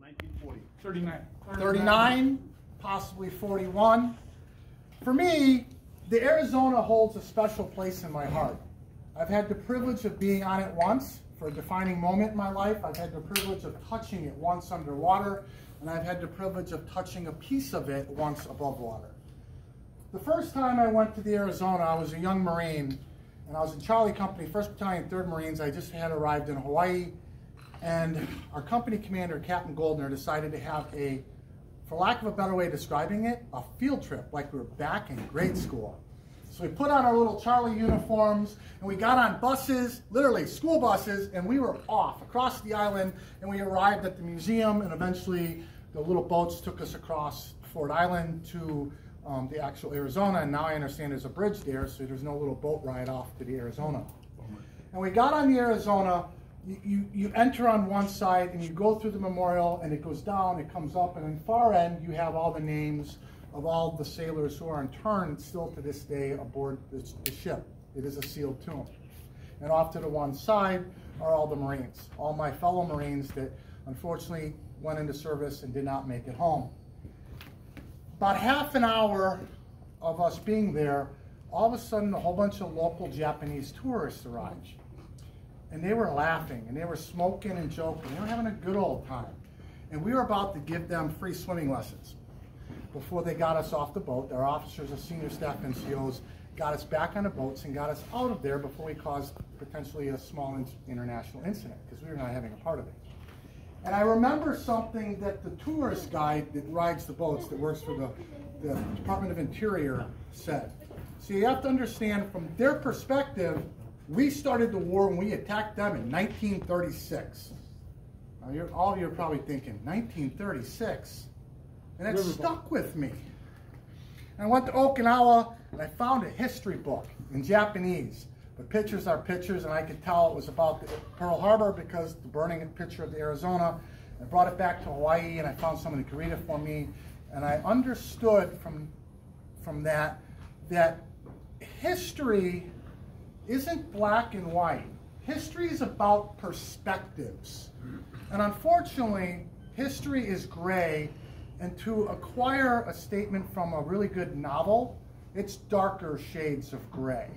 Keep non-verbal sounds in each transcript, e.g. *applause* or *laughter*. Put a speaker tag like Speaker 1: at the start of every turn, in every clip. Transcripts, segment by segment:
Speaker 1: 1940.
Speaker 2: 39.
Speaker 3: 39, possibly 41. For me, the Arizona holds a special place in my heart. I've had the privilege of being on it once for a defining moment in my life. I've had the privilege of touching it once underwater, and I've had the privilege of touching a piece of it once above water. The first time I went to the Arizona, I was a young Marine, and I was in Charlie Company, 1st Battalion, 3rd Marines. I just had arrived in Hawaii, and our company commander, Captain Goldner, decided to have a, for lack of a better way of describing it, a field trip, like we were back in grade school. So we put on our little Charlie uniforms and we got on buses, literally school buses, and we were off across the island and we arrived at the museum and eventually the little boats took us across Ford Island to um, the actual Arizona. And now I understand there's a bridge there, so there's no little boat ride off to the Arizona. And we got on the Arizona, you, you, enter on one side and you go through the memorial and it goes down, it comes up, and on the far end you have all the names of all the sailors who are interned still to this day aboard the ship. It is a sealed tomb. And off to the one side are all the Marines, all my fellow Marines that unfortunately went into service and did not make it home. About half an hour of us being there, all of a sudden a whole bunch of local Japanese tourists arrived. And they were laughing and they were smoking and joking. They were having a good old time. And we were about to give them free swimming lessons before they got us off the boat. Our officers, our senior staff NCOs, got us back on the boats and got us out of there before we caused potentially a small international incident because we were not having a part of it. And I remember something that the tourist guide that rides the boats, that works for the, the Department of Interior, said. So you have to understand from their perspective, we started the war when we attacked them in 1936. Now, all of you are probably thinking, 1936? And it stuck with me. And I went to Okinawa and I found a history book in Japanese. The pictures are pictures, and I could tell it was about Pearl Harbor because the burning picture of the Arizona. I brought it back to Hawaii, and I found someone who could read it for me. And I understood from, from that that history isn't black and white. History is about perspectives. And unfortunately, history is gray and to acquire a statement from a really good novel, it's darker shades of gray.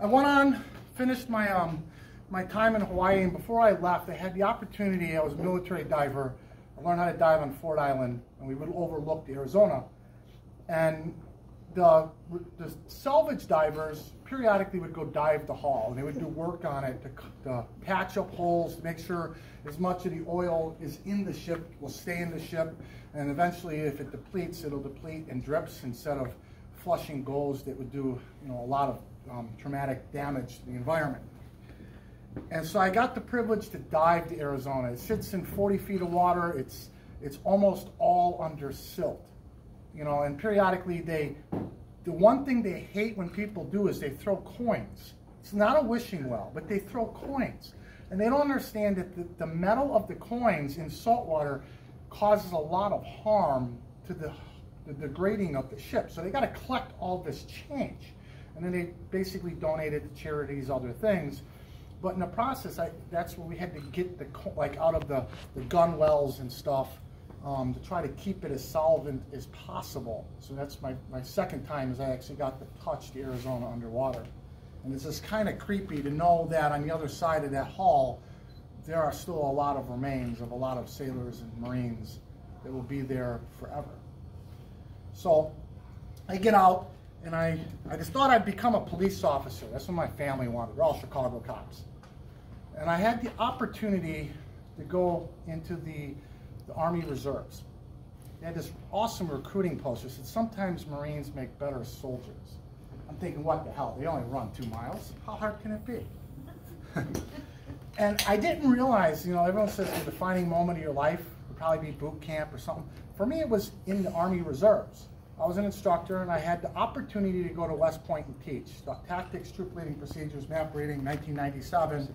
Speaker 3: I went on, finished my um, my time in Hawaii, and before I left, I had the opportunity. I was a military diver. I learned how to dive on Ford Island, and we would overlook Arizona. And the, the salvage divers periodically would go dive the hull and they would do work on it to, to, patch up holes, to make sure as much of the oil is in the ship will stay in the ship. And eventually, if it depletes, it'll deplete and drips instead of flushing goals that would do you know, a lot of um, traumatic damage to the environment. And so I got the privilege to dive to Arizona. It sits in 40 feet of water. It's, it's almost all under silt you know, and periodically they, the one thing they hate when people do is they throw coins. It's not a wishing well, but they throw coins. And they don't understand that the, the metal of the coins in salt water causes a lot of harm to the, the degrading of the ship. So they got to collect all this change. And then they basically donate it to charities, other things. But in the process, I, that's where we had to get the, like out of the, the gun wells and stuff um, to try to keep it as solvent as possible. So that's my, my second time is I actually got to touch the Arizona underwater. And it's just kind of creepy to know that on the other side of that hull, there are still a lot of remains of a lot of sailors and Marines that will be there forever. So I get out and I, I just thought I'd become a police officer. That's what my family wanted. We're all Chicago cops. And I had the opportunity to go into the the Army Reserves. They had this awesome recruiting poster that said sometimes Marines make better soldiers. I'm thinking, what the hell? They only run two miles. How hard can it be? *laughs* and I didn't realize, you know, everyone says the defining moment of your life would probably be boot camp or something. For me, it was in the Army Reserves. I was an instructor and I had the opportunity to go to West Point and teach. Tactics, troop leading procedures, map reading, 1997.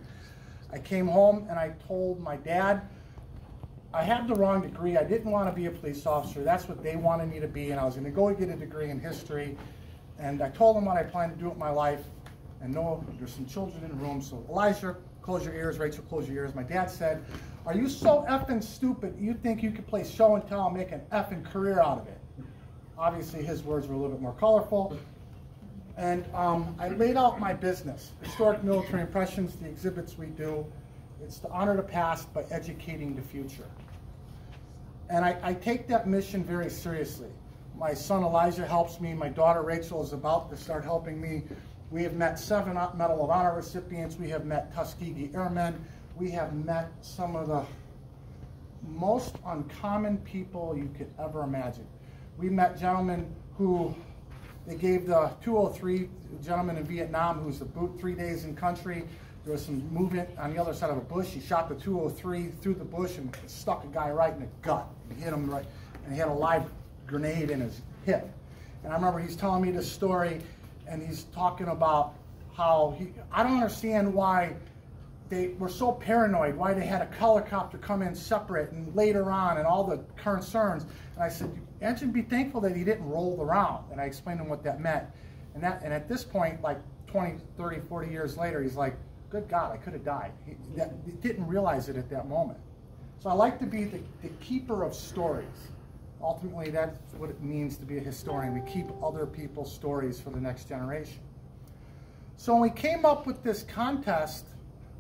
Speaker 3: I came home and I told my dad, I had the wrong degree. I didn't want to be a police officer. That's what they wanted me to be, and I was going to go get a degree in history. And I told them what I planned to do with my life. And no, there's some children in the room, so Elijah, close your ears, Rachel, close your ears. My dad said, are you so effing stupid you think you could play show and tell and make an effing career out of it? Obviously, his words were a little bit more colorful. And um, I laid out my business, historic military impressions, the exhibits we do. It's to honor the past by educating the future. And I, I take that mission very seriously. My son Elijah helps me. My daughter Rachel is about to start helping me. We have met seven Medal of Honor recipients. We have met Tuskegee Airmen. We have met some of the most uncommon people you could ever imagine. We met gentlemen who they gave the 203 gentleman in Vietnam who's a boot three days in country. There was some movement on the other side of a bush. He shot the 203 through the bush and stuck a guy right in the gut. He hit him right, and he had a live grenade in his hip. And I remember he's telling me this story, and he's talking about how he, I don't understand why they were so paranoid, why they had a helicopter come in separate and later on and all the concerns. And I said, you be thankful that he didn't roll around. And I explained to him what that meant. And that, and at this point, like 20, 30, 40 years later, he's like, good God, I could have died. He, didn't realize it at that moment. So I like to be the, the keeper of stories. Ultimately, that's what it means to be a historian. We keep other people's stories for the next generation. So when we came up with this contest,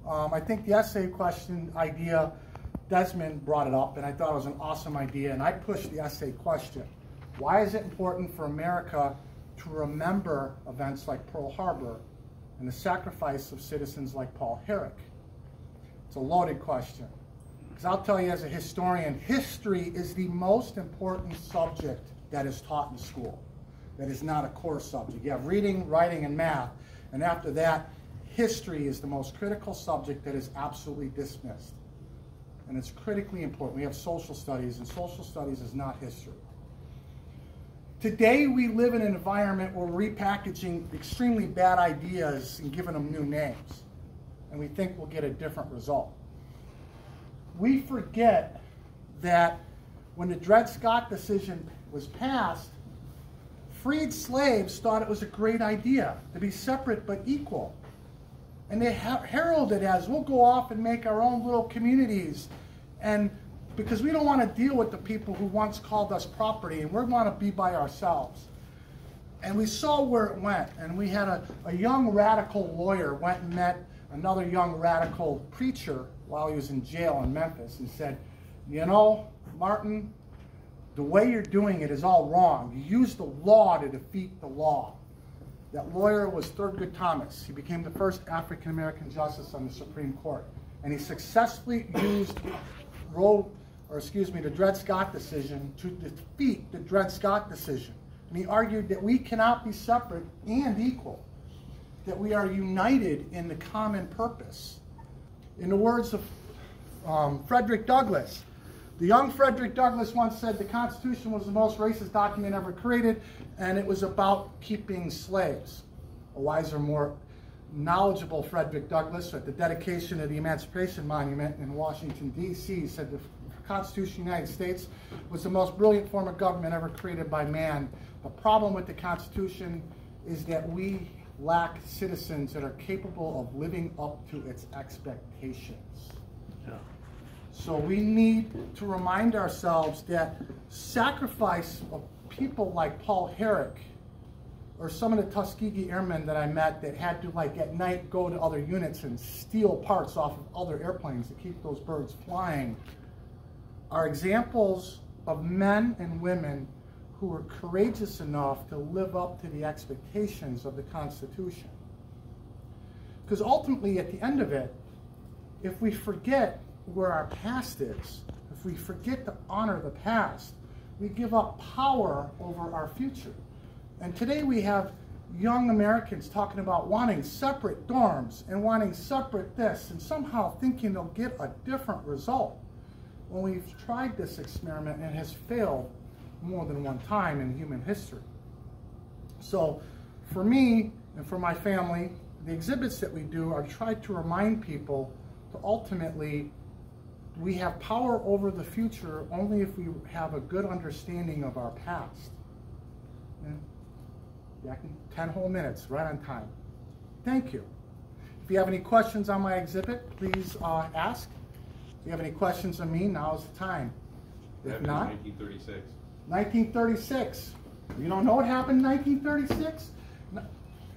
Speaker 3: um, I think the essay question idea, Desmond brought it up, and I thought it was an awesome idea, and I pushed the essay question. Why is it important for America to remember events like Pearl Harbor and the sacrifice of citizens like Paul Herrick? It's a loaded question. Because I'll tell you as a historian, history is the most important subject that is taught in school. That is not a core subject. You have reading, writing, and math. And after that, history is the most critical subject that is absolutely dismissed. And it's critically important. We have social studies, and social studies is not history. Today, we live in an environment where we're repackaging extremely bad ideas and giving them new names. And we think we'll get a different result. We forget that when the Dred Scott decision was passed, freed slaves thought it was a great idea to be separate but equal. And they heralded it as we'll go off and make our own little communities. And because we don't want to deal with the people who once called us property and we want to be by ourselves. And we saw where it went. And we had a, a young radical lawyer went and met another young radical preacher while he was in jail in Memphis and said, you know, Martin, the way you're doing it is all wrong. You use the law to defeat the law. That lawyer was Thurgood Thomas. He became the first African American justice on the Supreme Court. And he successfully used Roe, or excuse me, the Dred Scott decision to defeat the Dred Scott decision. And he argued that we cannot be separate and equal, that we are united in the common purpose. In the words of um, Frederick Douglass, the young Frederick Douglass once said the Constitution was the most racist document ever created, and it was about keeping slaves. A wiser, more knowledgeable Frederick Douglass at the dedication of the Emancipation Monument in Washington, D.C. said the Constitution of the United States was the most brilliant form of government ever created by man. The problem with the Constitution is that we lack citizens that are capable of living up to its expectations. Yeah. So we need to remind ourselves that sacrifice of people like Paul Herrick or some of the Tuskegee airmen that I met that had to like at night go to other units and steal parts off of other airplanes to keep those birds flying are examples of men and women who were courageous enough to live up to the expectations of the Constitution. Because ultimately, at the end of it, if we forget where our past is, if we forget to honor the past, we give up power over our future. And today we have young Americans talking about wanting separate dorms and wanting separate this and somehow thinking they'll get a different result. When we've tried this experiment and has failed more than one time in human history. So for me and for my family, the exhibits that we do are tried to remind people to ultimately we have power over the future only if we have a good understanding of our past. Yeah, 10 whole minutes, right on time. Thank you. If you have any questions on my exhibit, please uh, ask. You have any questions on me, now's the time. If not,
Speaker 1: 1936.
Speaker 3: 1936. You don't know what happened in 1936?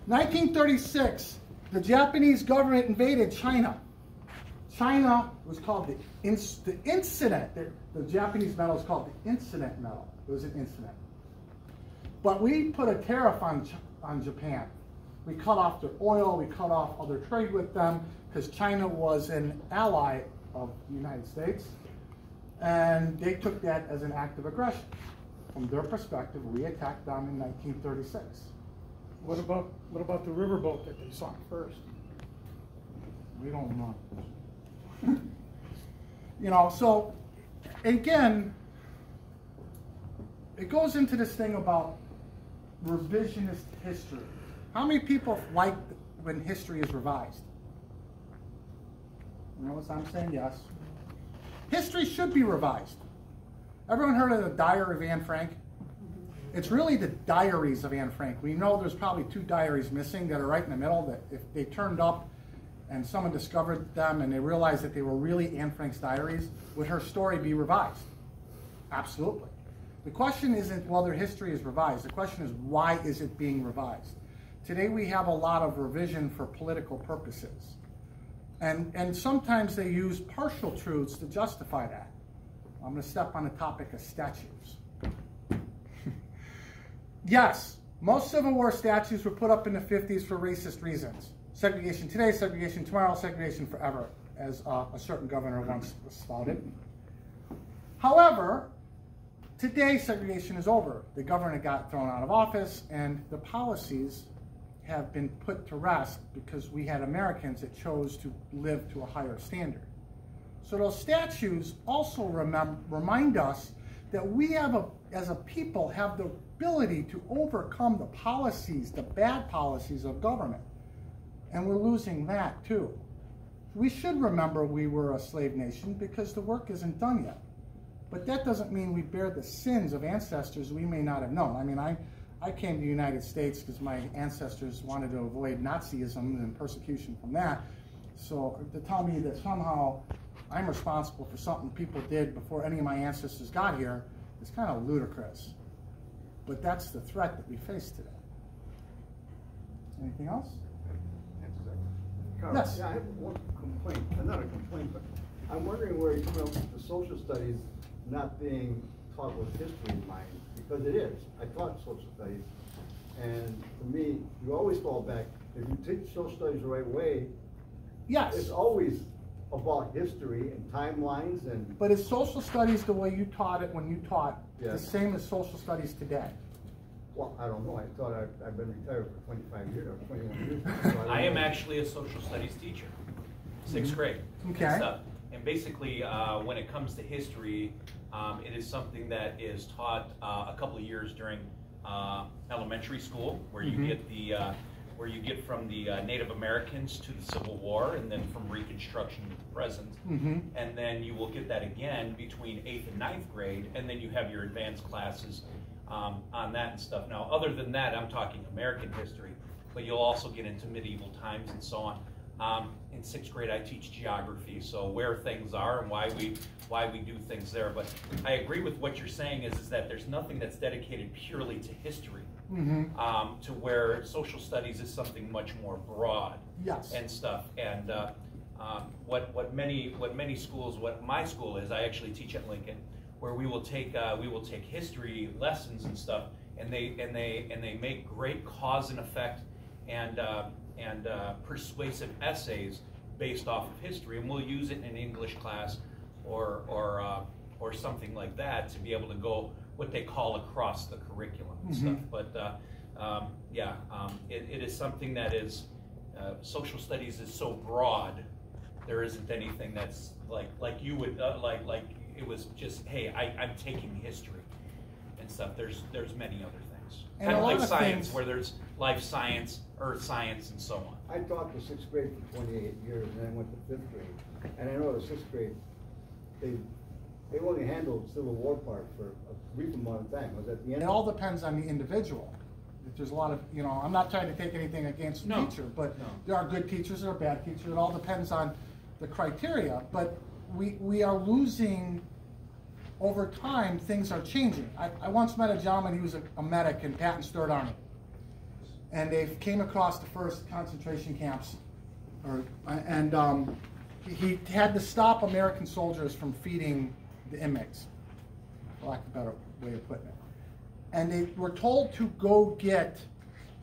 Speaker 3: 1936, the Japanese government invaded China. China was called the, inc- the incident. The, the Japanese medal is called the incident medal. It was an incident. But we put a tariff on, on Japan. We cut off their oil, we cut off other trade with them because China was an ally of the United States. And they took that as an act of aggression. From their perspective, we attacked them in 1936.
Speaker 2: What about, what about the riverboat that they sunk first?
Speaker 3: We don't know. *laughs* you know, so again, it goes into this thing about revisionist history. How many people like when history is revised? You know what I'm saying? Yes. History should be revised. Everyone heard of the Diary of Anne Frank? It's really the diaries of Anne Frank. We know there's probably two diaries missing that are right in the middle that if they turned up and someone discovered them and they realized that they were really Anne Frank's diaries, would her story be revised? Absolutely. The question isn't whether history is revised. The question is why is it being revised? Today we have a lot of revision for political purposes. And, and sometimes they use partial truths to justify that. I'm going to step on the topic of statues. *laughs* yes, most Civil War statues were put up in the 50s for racist reasons. Segregation today, segregation tomorrow, segregation forever, as uh, a certain governor once spouted. However, today segregation is over. The governor got thrown out of office, and the policies have been put to rest because we had Americans that chose to live to a higher standard. So those statues also remind us that we have a, as a people have the ability to overcome the policies, the bad policies of government. And we're losing that too. We should remember we were a slave nation because the work isn't done yet. But that doesn't mean we bear the sins of ancestors we may not have known. I mean, I, I came to the United States because my ancestors wanted to avoid Nazism and persecution from that. So to tell me that somehow I'm responsible for something people did before any of my ancestors got here is kind of ludicrous. But that's the threat that we face today. Anything else?
Speaker 4: Carl,
Speaker 3: Yes.
Speaker 4: Yeah, I have one complaint, not a complaint, but I'm wondering where you with the social studies not being taught with history in mind, because it is. I taught social studies, and for me, you always fall back, if you teach social studies the right way,
Speaker 3: Yes.
Speaker 4: it's always about history and timelines and,
Speaker 3: But is social studies the way you taught it when you taught the same as social studies today?
Speaker 4: well, I don't know, I thought I've, I've been retired for twenty-five years, or twenty-one years. so *laughs* I
Speaker 5: I am
Speaker 4: know.
Speaker 5: actually a social studies teacher, sixth mm-hmm. grade. and
Speaker 3: Okay.
Speaker 5: And basically, uh, when it comes to history, um, it is something that is taught uh, a couple of years during uh, elementary school, where you
Speaker 3: Mhm.
Speaker 5: get the uh, where you get from the uh, Native Americans to the Civil War, and then from Reconstruction to the present.
Speaker 3: Mm-hmm.
Speaker 5: And then you will get that again between eighth and ninth grade, and then you have your advanced classes um, on that and stuff. Now, other than that, I'm talking American history, but you'll also get into medieval times and so on. Um, in sixth grade, I teach geography, so where things are and why we why we do things there. But I agree with what you're saying is, is that there's nothing that's dedicated purely to history,
Speaker 3: Mm-hmm.
Speaker 5: um, to where social studies is something much more broad
Speaker 3: Yes.
Speaker 5: and stuff. And uh, um, what what many what many schools, what my school is, I actually teach at Lincoln, where we will take uh, we will take history lessons and stuff, and they and they and they make great cause and effect and uh, and uh, persuasive essays based off of history, and we'll use it in an English class or or uh, or something like that to be able to go what they call across the curriculum and
Speaker 3: Mhm.
Speaker 5: stuff. But uh, um, yeah, um, it, it is something that is uh, social studies is so broad. There isn't anything that's like like you would uh, like like it was just hey I, I'm taking history and stuff. There's there's many other things.
Speaker 3: And
Speaker 5: kind of like
Speaker 3: of
Speaker 5: science
Speaker 3: things-
Speaker 5: where there's life science, earth science, and so on.
Speaker 4: I taught the sixth grade for twenty-eight years, and then went to fifth grade. And I know the sixth grade, they, they only handled Civil War part for a brief amount of time, was at the end.
Speaker 3: It all depends on the individual. There's a lot of, you know, I'm not trying to take anything against the teacher, but
Speaker 5: no.
Speaker 3: there are good teachers, there are bad teachers, it all depends on the criteria. But we, we are losing, over time, things are changing. I, I once met a gentleman, he was a, a medic in Patton's Third Army. And they came across the first concentration camps, or, and um, he had to stop American soldiers from feeding the inmates, for lack of a better way of putting it. And they were told to go get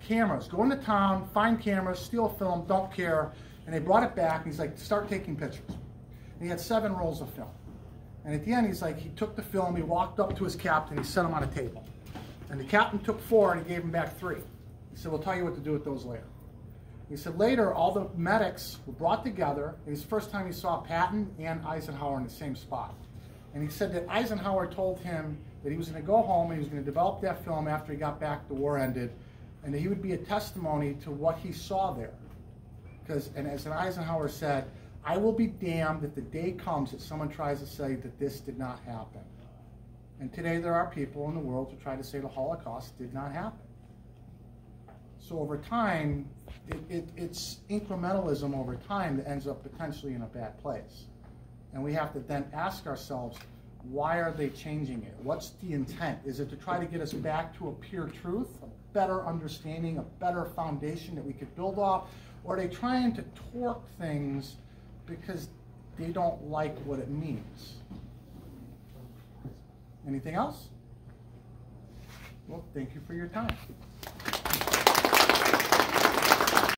Speaker 3: cameras, go into town, find cameras, steal film, don't care. And they brought it back, and he's like, start taking pictures. And he had seven rolls of film. And at the end, he's like, he took the film, he walked up to his captain, he set him on a table. And the captain took four and he gave him back three. He said, we'll tell you what to do with those later. He said later, all the medics were brought together. It was the first time he saw Patton and Eisenhower in the same spot. And he said that Eisenhower told him that he was going to go home and he was going to develop that film after he got back, the war ended, and that he would be a testimony to what he saw there. Because, and as Eisenhower said, I will be damned if the day comes that someone tries to say that this did not happen. And today there are people in the world who try to say the Holocaust did not happen. So over time, it, it, it's incrementalism over time that ends up potentially in a bad place. And we have to then ask ourselves, why are they changing it? What's the intent? Is it to try to get us back to a pure truth, a better understanding, a better foundation that we could build off? Or are they trying to torque things because they don't like what it means? Anything else? Well, thank you for your time.